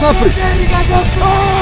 sofre.